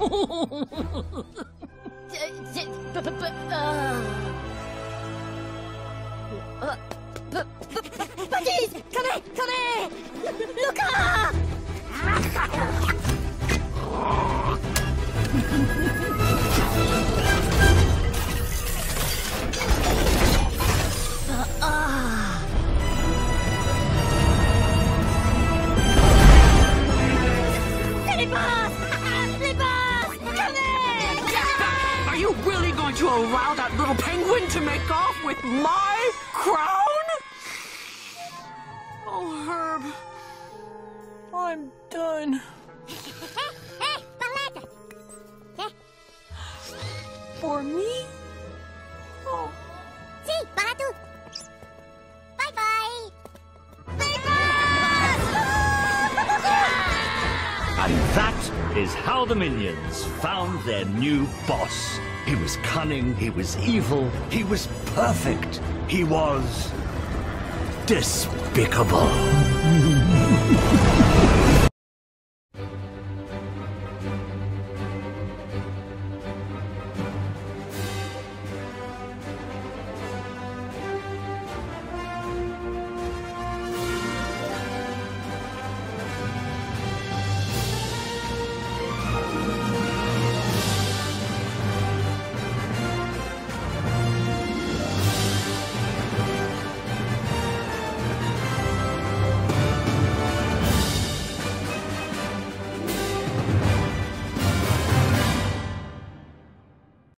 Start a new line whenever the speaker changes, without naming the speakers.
Please, come in, come
in! Look out! Going to allow that little penguin to make off with my crown? Oh, Herb. I'm done. For me?
And that is how the minions found their new boss. He was cunning, he was evil, he was perfect, he was despicable.